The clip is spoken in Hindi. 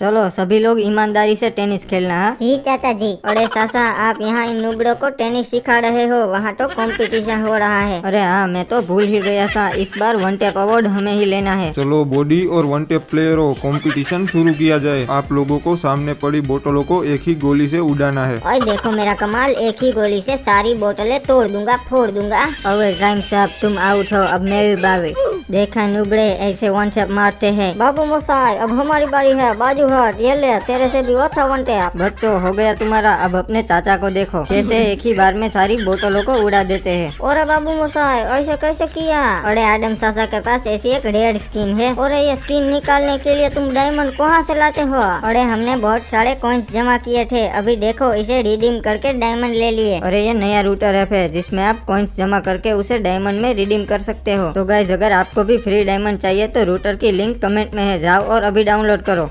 चलो सभी लोग ईमानदारी से टेनिस खेलना है? जी चाचा जी अरे सासा आप यहाँ इन नुबड़ों को टेनिस सिखा रहे हो। वहाँ तो कंपटीशन हो रहा है। अरे हाँ मैं तो भूल ही गया था। इस बार वन टेप अवार्ड हमें ही लेना है। चलो बॉडी और वन टेप प्लेयरों कंपटीशन शुरू किया जाए। आप लोगों को सामने पड़ी बोतलों को एक ही गोली से उड़ाना है। और देखो मेरा कमाल एक ही गोली से सारी बोतलें तोड़ दूँगा फोड़ दूँगा। अरे टाइम साहब तुम आउट हो अब मैं भी बावे देखा नुबड़े ऐसे वन शॉट मारते हैं। बाबू मोसाई अब हमारी बारी है, बाजू हट। ये ले, तेरे से भी अच्छा बनते आप बच्चों, हो गया तुम्हारा, अब अपने चाचा को देखो। कैसे एक ही बार में सारी बोतलों को उड़ा देते हैं। और बाबू मोसाई ऐसे कैसे किया? अरे आडम सासा के पास ऐसी एक रेड स्किन है। और ये स्किन निकालने के लिए तुम डायमंड कहाँ से लाते हो? अरे हमने बहुत सारे कॉइन्स जमा किए थे, अभी देखो, इसे रिडीम करके डायमंड ले लिए। अरे ये नया रूटर ऐप है, जिसमें आप कॉइन्स जमा करके उसे डायमंड में रिडीम कर सकते हो। तो गाइज़ अगर आपको भी फ्री डायमंड चाहिए तो रूटर की लिंक कमेंट में है। जाओ और अभी डाउनलोड करो।